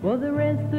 for the rest